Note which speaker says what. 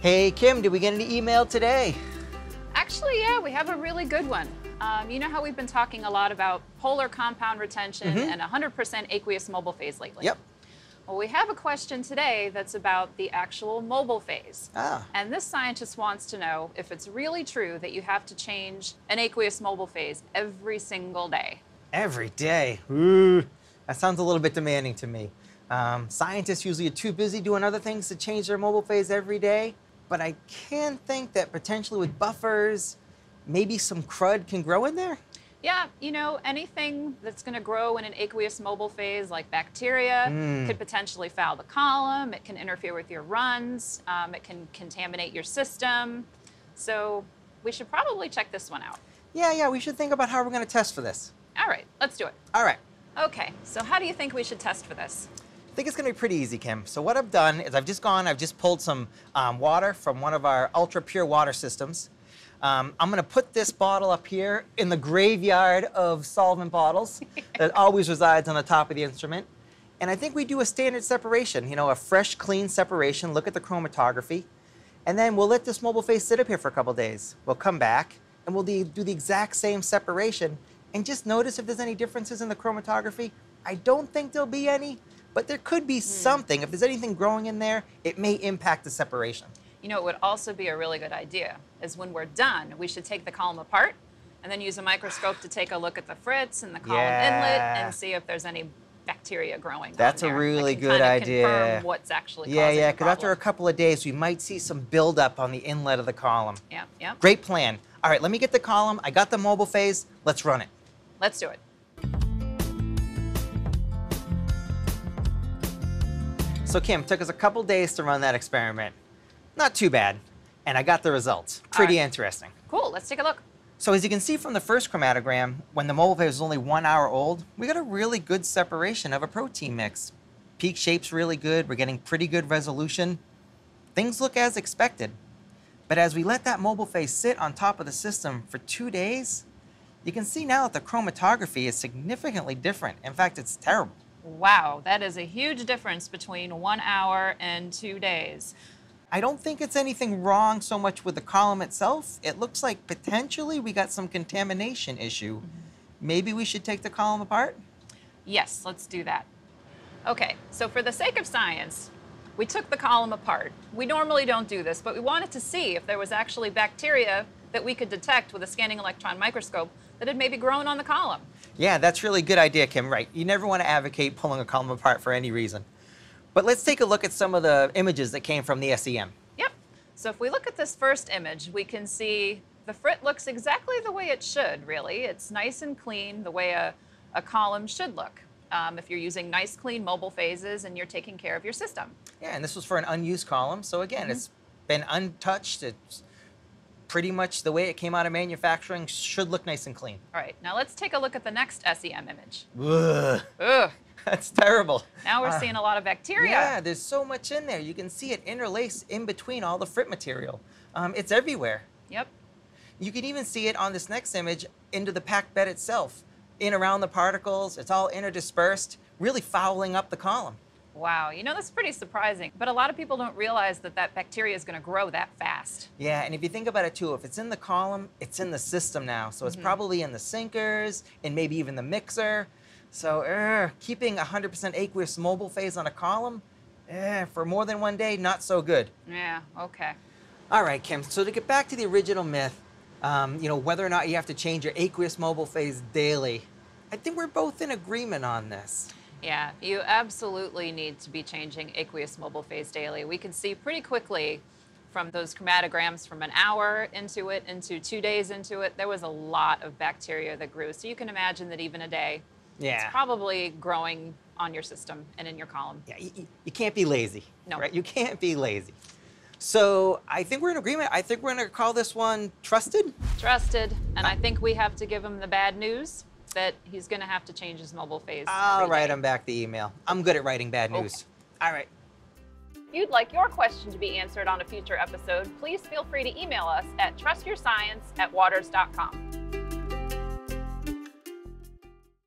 Speaker 1: Hey, Kim, did we get any email today?
Speaker 2: Actually, yeah, we have a really good one. Um, you know how we've been talking a lot about polar compound retention and 100% aqueous mobile phase lately?
Speaker 1: Yep.
Speaker 2: Well, we have a question today that's about the actual mobile phase.
Speaker 1: Ah.
Speaker 2: And this scientist wants to know if it's really true that you have to change an aqueous mobile phase every single day.
Speaker 1: Every day. Ooh, that sounds a little bit demanding to me. Um, scientists usually are too busy doing other things to change their mobile phase every day, but I can think that potentially with buffers, maybe some crud can grow in there.
Speaker 2: Yeah, you know, anything that's going to grow in an aqueous mobile phase, like bacteria,
Speaker 1: Mm.
Speaker 2: could potentially foul the column. It can interfere with your runs. Um, it can contaminate your system. So we should probably check this one out.
Speaker 1: Yeah, yeah, we should think about how we're going to test for this.
Speaker 2: All right, let's do it.
Speaker 1: All right.
Speaker 2: Okay, so how do you think we should test for this?
Speaker 1: I think it's going to be pretty easy, Kim. So what I've done is I've just gone, I've just pulled some um, water from one of our ultra pure water systems. Um, I'm going to put this bottle up here in the graveyard of solvent bottles that always resides on the top of the instrument. And I think we do a standard separation, you know, a fresh, clean separation, look at the chromatography, and then we'll let this mobile phase sit up here for a couple days. We'll come back and we'll do the exact same separation and just notice if there's any differences in the chromatography. I don't think there'll be any, but there could be hmm. something. If there's anything growing in there, it may impact the separation.
Speaker 2: You know, it would also be a really good idea is when we're done, we should take the column apart and then use a microscope to take a look at the frits and the column inlet and see if there's any bacteria growing.
Speaker 1: That's a
Speaker 2: that
Speaker 1: really good idea.
Speaker 2: Confirm what's actually
Speaker 1: Yeah, yeah, because after a couple of days, we might see some buildup on the inlet of the column.
Speaker 2: Yeah, yeah.
Speaker 1: Great plan. All right, let me get the column. I got the mobile phase. Let's run it.
Speaker 2: Let's do it.
Speaker 1: So Kim, took us a couple days to run that experiment. Not too bad. And I got the results. Pretty
Speaker 2: right.
Speaker 1: interesting.
Speaker 2: Cool. Let's take a look.
Speaker 1: So as you can see from the first chromatogram, when the mobile phase was only one hour old, we got a really good separation of a protein mix. Peak shape's really good. We're getting pretty good resolution. Things look as expected. But as we let that mobile phase sit on top of the system for two days, you can see now that the chromatography is significantly different. In fact, it's terrible.
Speaker 2: Wow, that is a huge difference between one hour and two days.
Speaker 1: I don't think it's anything wrong so much with the column itself. It looks like potentially we got some contamination issue. Mm-hmm. Maybe we should take the column apart?
Speaker 2: Yes, let's do that. Okay, so for the sake of science, we took the column apart. We normally don't do this, but we wanted to see if there was actually bacteria that we could detect with a scanning electron microscope that had maybe grown on the column.
Speaker 1: Yeah, that's really a good idea, Kim. Right. You never want to advocate pulling a column apart for any reason. But let's take a look at some of the images that came from the SEM.
Speaker 2: Yep. So if we look at this first image, we can see the frit looks exactly the way it should, really. It's nice and clean, the way a, a column should look. Um, if you're using nice, clean mobile phases and you're taking care of your system.
Speaker 1: Yeah, and this was for an unused column. So again, it's been untouched. It's pretty much the way it came out of manufacturing. Should look nice and clean.
Speaker 2: All right, now let's take a look at the next SEM image.
Speaker 1: Ugh,
Speaker 2: Ugh,
Speaker 1: that's terrible.
Speaker 2: now we're
Speaker 1: Ah.
Speaker 2: seeing a lot of bacteria.
Speaker 1: Yeah, there's so much in there. You can see it interlaced in between all the frit material. Um, it's everywhere.
Speaker 2: Yep.
Speaker 1: You can even see it on this next image into the packed bed itself, in around the particles. It's all interdispersed, really fouling up the column.
Speaker 2: Wow, you know, that's pretty surprising. But a lot of people don't realize that that bacteria is going to grow that fast.
Speaker 1: Yeah, and if you think about it too, if it's in the column, it's in the system now. So it's probably in the sinkers and maybe even the mixer. So er, keeping 100% aqueous mobile phase on a column eh, for more than one day, not so good.
Speaker 2: Yeah, okay.
Speaker 1: All right, Kim. So to get back to the original myth, um, you know, whether or not you have to change your aqueous mobile phase daily, I think we're both in agreement on this.
Speaker 2: Yeah, you absolutely need to be changing aqueous mobile phase daily. We can see pretty quickly from those chromatograms from an hour into it, into two days into it, there was a lot of bacteria that grew. So you can imagine that even a day,
Speaker 1: Yeah.
Speaker 2: it's probably growing on your system and in your column.
Speaker 1: Yeah, you, you- can't be lazy.
Speaker 2: No.
Speaker 1: Right? You can't be lazy. So I think we're in agreement. I think we're going to call this one trusted.
Speaker 2: Trusted, and I uh, think we have to give them the bad news that he's going to have to change his mobile phase.
Speaker 1: All
Speaker 2: right,
Speaker 1: I'll
Speaker 2: write
Speaker 1: him back the email. I'm good at writing bad
Speaker 2: Okay.
Speaker 1: news. All right.
Speaker 2: If you'd like your question to be answered on a future episode, please feel free to email us at trustyourscience at waters.com.